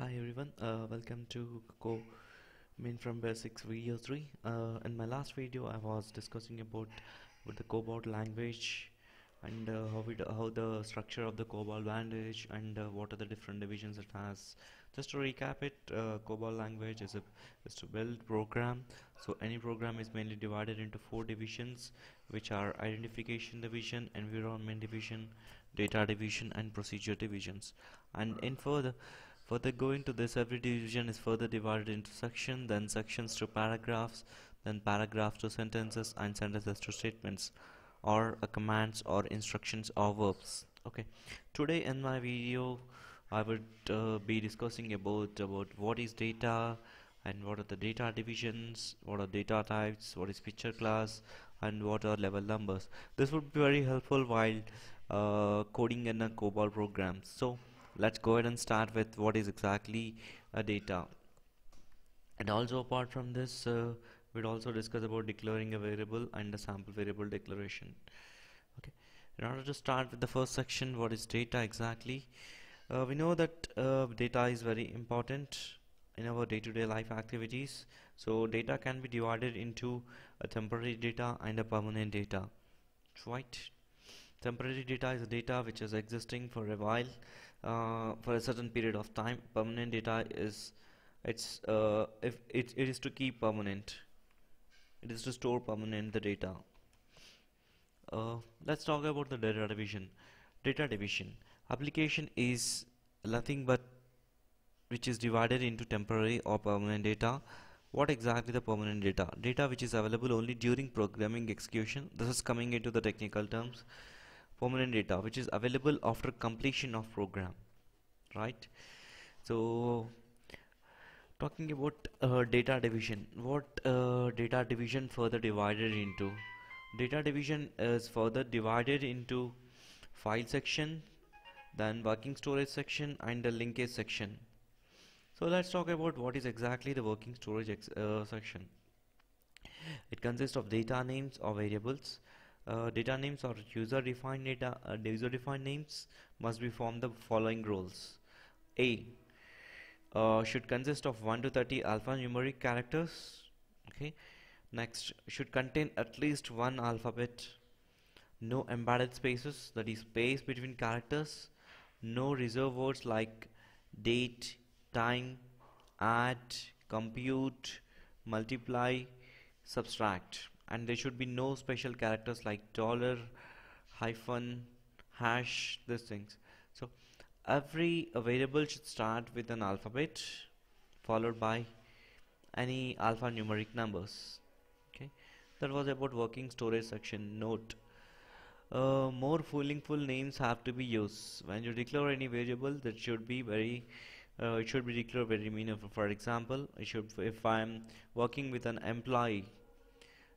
Hi everyone, uh, welcome to Go Mainframe Basics video 3. Uh, in my last video I was discussing about, about the COBOL language and uh, how, it, how the structure of the COBOL language and uh, what are the different divisions it has. Just to recap it, uh, COBOL language is, a, is to build program. So any program is mainly divided into four divisions which are identification division, environment division, data division and procedure divisions. And in further Further going to this, every division is further divided into section, then sections to paragraphs, then paragraphs to sentences, and sentences to statements, or commands or instructions or verbs. Okay. Today in my video, I would uh, be discussing about about what is data and what are the data divisions, what are data types, what is picture clause, and what are level numbers. This would be very helpful while uh, coding in a COBOL program. So let's go ahead and start with what is exactly a data. And also apart from this uh, we'd also discuss about declaring a variable and a sample variable declaration. Okay. In order to start with the first section what is data exactly? Uh, we know that uh, data is very important in our day-to-day -day life activities. So data can be divided into a temporary data and a permanent data. Right temporary data is data which is existing for a while uh, for a certain period of time. Permanent data is it's uh, if it, it is to keep permanent. It is to store permanent the data. Uh, let's talk about the data division. Data division. Application is nothing but which is divided into temporary or permanent data. What exactly the permanent data? Data which is available only during programming execution. This is coming into the technical terms permanent data which is available after completion of program right? So talking about uh, data division what uh, data division further divided into? Data division is further divided into file section then working storage section and the linkage section. So let's talk about what is exactly the working storage uh, section. It consists of data names or variables uh, data names or user defined data uh, user defined names must be from the following roles. A uh, should consist of 1 to 30 alphanumeric characters okay? Next should contain at least one alphabet. No embedded spaces that is space between characters. No reserve words like date time add compute multiply subtract and there should be no special characters like dollar hyphen hash these things. So every variable should start with an alphabet followed by any alphanumeric numbers. Okay? That was about working storage section. Note uh, more meaningful names have to be used. When you declare any variable that should be very uh, it should be declared very meaningful. For example should if I'm working with an employee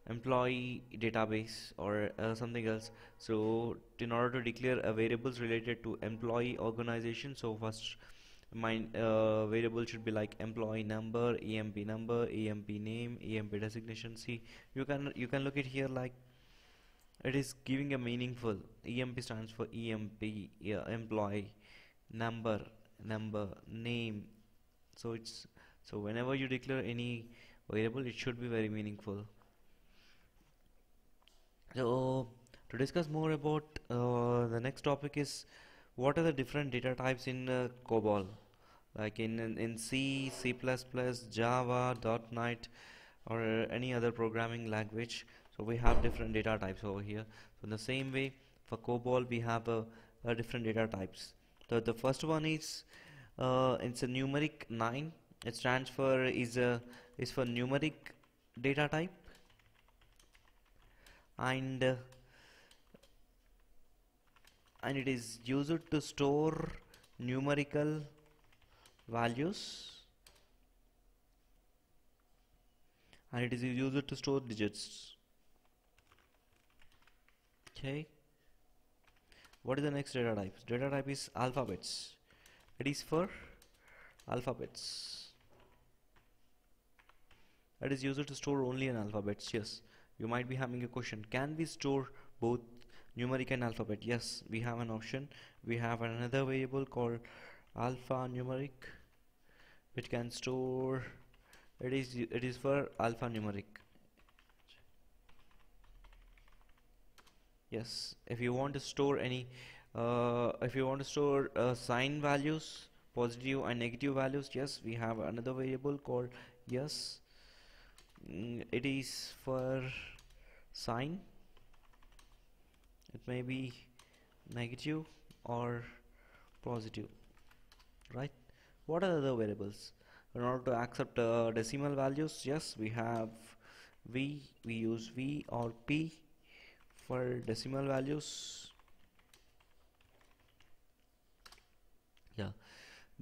employee database or uh, something else. So in order to declare a variables related to employee organization so first my uh, variable should be like employee number emp number emp name emp designation. See you can you can look at here like it is giving a meaningful. Emp stands for emp yeah, employee number number name. So it's so whenever you declare any variable it should be very meaningful so to discuss more about uh, the next topic is what are the different data types in uh, COBOL? Like in, in, C, C++, Java, .NET or any other programming language. So we have different data types over here. So in the same way for COBOL we have a, a different data types. So the first one is uh, it's a numeric 9 it stands for is a is for numeric data type and uh, and it is used to store numerical values. And it is used to store digits. Okay. What is the next data type? Data type is alphabets. It is for alphabets. It is used to store only an alphabets yes you might be having a question. Can we store both numeric and alphabet? Yes we have an option. We have another variable called alpha numeric which can store it is it is for alphanumeric yes if you want to store any uh, if you want to store uh, sign values positive and negative values yes we have another variable called yes it is for sign. It may be negative or positive right? What are the other variables? In order to accept uh, decimal values yes we have v we use v or p for decimal values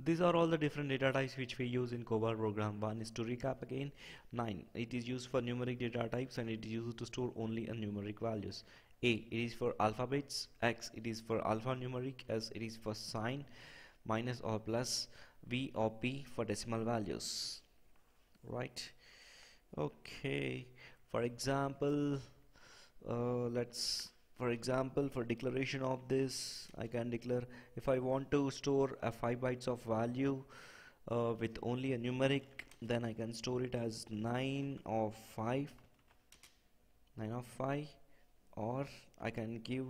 these are all the different data types which we use in COBOL program. One is to recap again. 9 it is used for numeric data types and it is used to store only a numeric values. A it is for alphabets. X it is for alphanumeric as it is for sign minus or plus v or p for decimal values. Right? Okay. For example uh, let's for example for declaration of this I can declare if I want to store a 5 bytes of value uh, with only a numeric then I can store it as 9 of 5 9 of 5 or I can give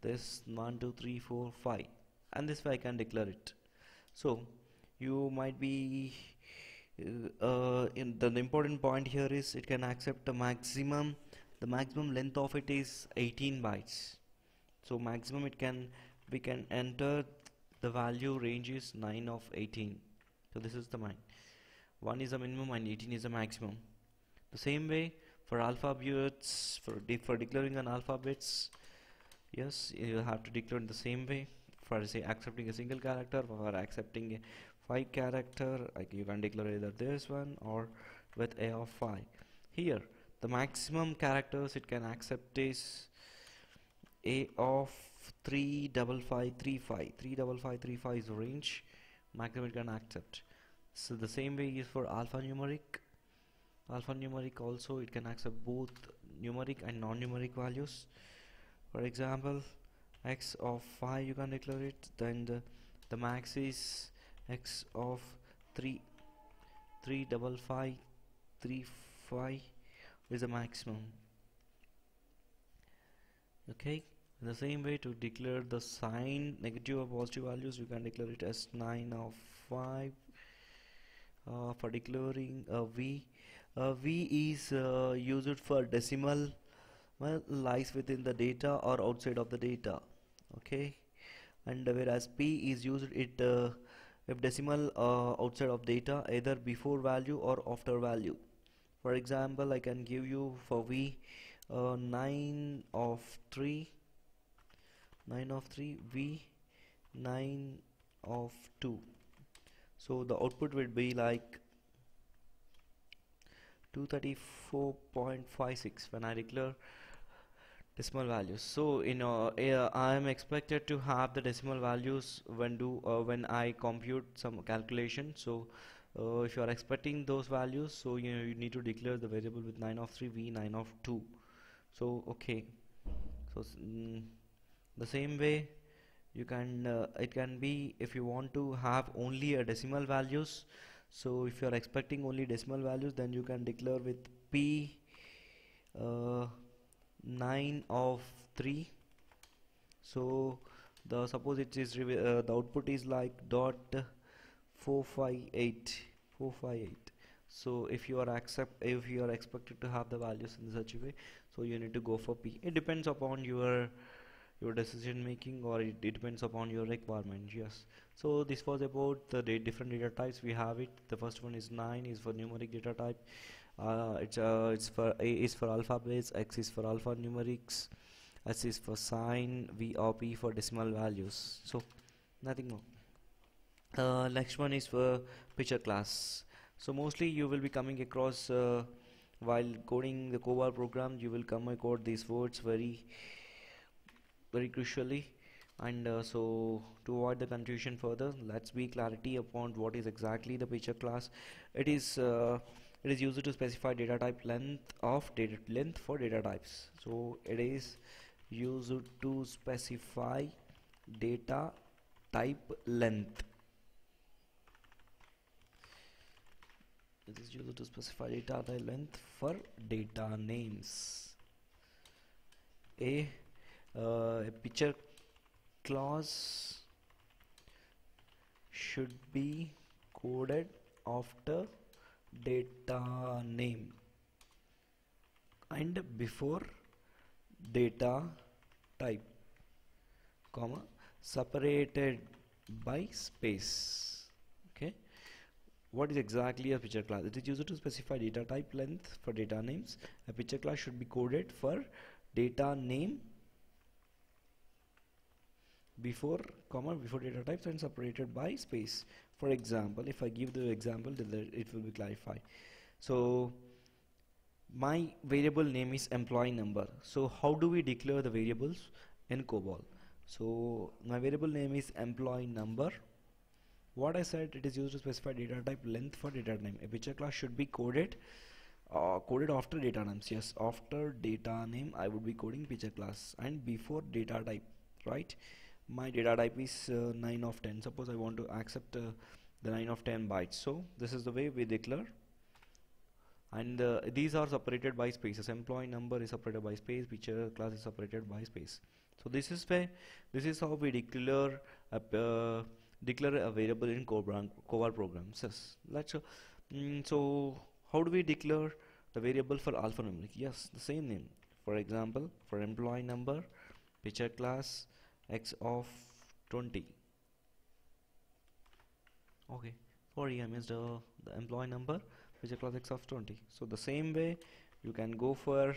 this 1 2 3 4 5 and this way I can declare it. So you might be uh, uh in the, important point here is it can accept the maximum the maximum length of it is 18 bytes. So maximum it can we can enter the value range is 9 of 18 so this is the mine 1 is the minimum and 18 is the maximum. The same way for alphabets for de for declaring an alphabets yes you have to declare in the same way. For say accepting a single character or accepting a five character like you can declare either this one or with a of 5 here the maximum characters it can accept is a of 35535 35535 is range maximum it can accept. So the same way is for alphanumeric. Alphanumeric also it can accept both numeric and non-numeric values. For example x of 5 you can declare it then the, the max is x of 3 3 double 5 3 5 is the maximum. Okay? In the same way to declare the sign negative or positive values you can declare it as 9 of 5 uh, for declaring a v uh, v is uh, used for decimal well lies within the data or outside of the data. Okay? And whereas p is used it uh, if decimal uh, outside of data either before value or after value for example I can give you for V uh, 9 of 3 9 of 3 V 9 of 2 so the output will be like 234.56 when I declare decimal values. So in uh, uh, I am expected to have the decimal values when do uh, when I compute some calculation. So uh, if you are expecting those values so you, know, you need to declare the variable with 9 of 3 v 9 of 2 so okay. So mm, the same way you can uh, it can be if you want to have only a decimal values. So if you are expecting only decimal values then you can declare with p uh, 9 of 3 so the suppose it is uh, the output is like dot 458 458 so if you are accept if you are expected to have the values in such a way so you need to go for p. It depends upon your your decision making or it, it depends upon your requirement yes. So this was about the different data types. We have it. The first one is 9 is for numeric data type. Uh, it's uh, it's for a is for alphabets x is for alphanumerics s is for sign v or p for decimal values. So nothing more uh, next one is for picture clause. So mostly you will be coming across uh, while coding the COBOL program you will come across these words very very crucially. And uh, so to avoid the confusion further let's be clarity upon what is exactly the picture clause. It is uh, it is used to specify data type length of data length for data types. So it is used to specify data type length it is used to specify data length for data names. A, uh, a picture clause should be coded after data name. And before data type comma separated by space what is exactly a picture clause? It is used to specify data type length for data names. A picture clause should be coded for data name before comma before data types and separated by space. For example if I give the example it will be clarified. So my variable name is employee number. So how do we declare the variables in COBOL? So my variable name is employee number what I said it is used to specify data type length for data name. A picture clause should be coded uh, coded after data names. Yes after data name I would be coding picture clause. And before data type right? My data type is uh, 9 of 10 suppose I want to accept uh, the 9 of 10 bytes. So this is the way we declare. And uh, these are separated by spaces. Employee number is separated by space. Picture clause is separated by space. So this is where this is how we declare a, uh, declare a variable in COBOL programs yes let's uh, mm, so how do we declare the variable for alphanumeric? Yes the same name. For example for employee number picture clause x of 20 okay. For em is the, the employee number picture clause x of 20 so the same way you can go for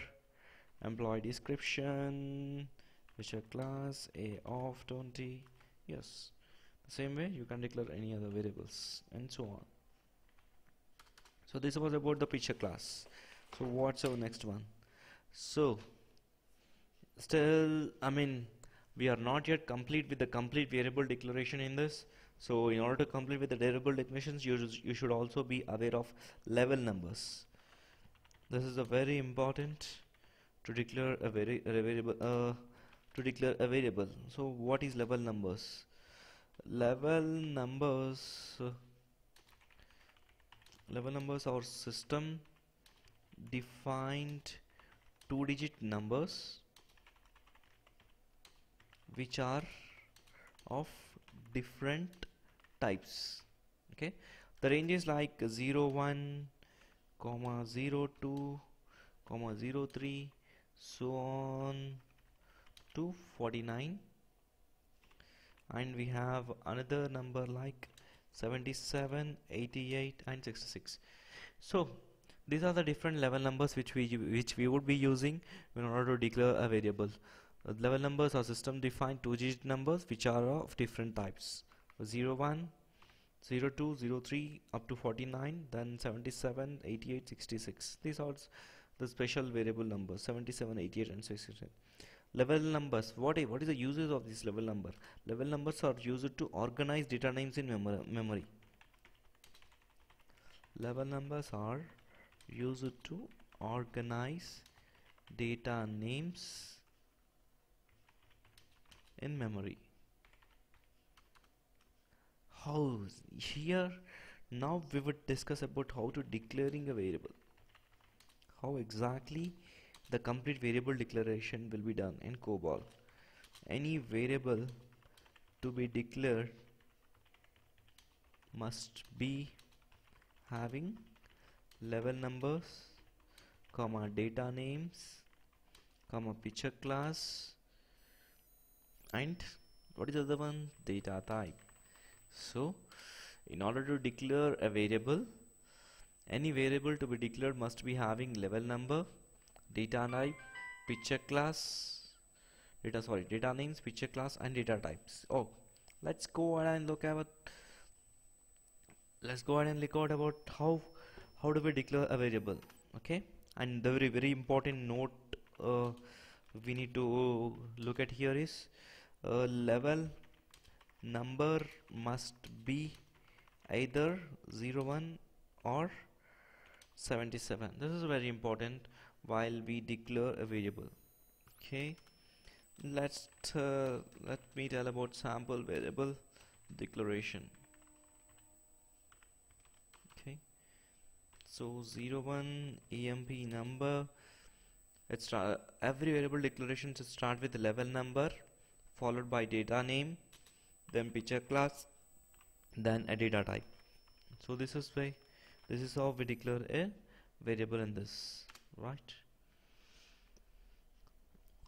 employee description picture clause a of 20 yes same way you can declare any other variables and so on. So this was about the picture clause. So what's our next one? So still I mean we are not yet complete with the complete variable declaration in this. So in order to complete with the variable declarations you, you should also be aware of level numbers. This is a very important to declare a, very, a variable uh, to declare a variable. So what is level numbers level numbers. Level numbers are system defined two digit numbers which are of different types. Okay? The range is like 0 1 comma 0 2 comma 0 3 so on to 49 and we have another number like 77 88 and 66 so these are the different level numbers which we which we would be using in order to declare a variable. Uh, level numbers are system defined two digit numbers which are of different types. 0 1 0 2 0 3 up to 49 then 77 88 66 these are the special variable numbers 77 88 and 66 level numbers. What, what is the uses of this level number? Level numbers are used to organize data names in memory. Level numbers are used to organize data names in memory. How here now we would discuss about how to declaring a variable. How exactly the complete variable declaration will be done in COBOL. Any variable to be declared must be having level numbers, comma data names, comma picture clause, and what is the other one? Data type. So, in order to declare a variable, any variable to be declared must be having level number, data type picture clause data sorry data names picture clause and data types. Oh let's go ahead and look at let's go ahead and look at about how how do we declare a variable okay? And the very very important note uh, we need to look at here is uh, level number must be either 01 or 77 this is very important while we declare a variable. Okay? Let's uh, let me tell about sample variable declaration. Okay? So 01 emp number it's every variable declaration should start with level number followed by data name then picture clause then a data type. So this is why this is how we declare a variable in this right.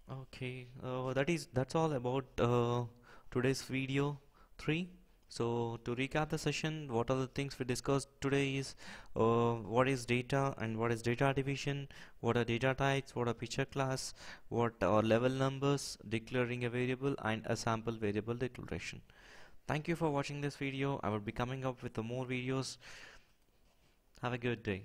Okay uh, that is that's all about uh, today's video 3 so to recap the session what are the things we discussed today is uh, what is data and what is data division? What are data types? What are picture clause? What are level numbers? Declaring a variable and a sample variable declaration. Thank you for watching this video. I will be coming up with more videos. Have a good day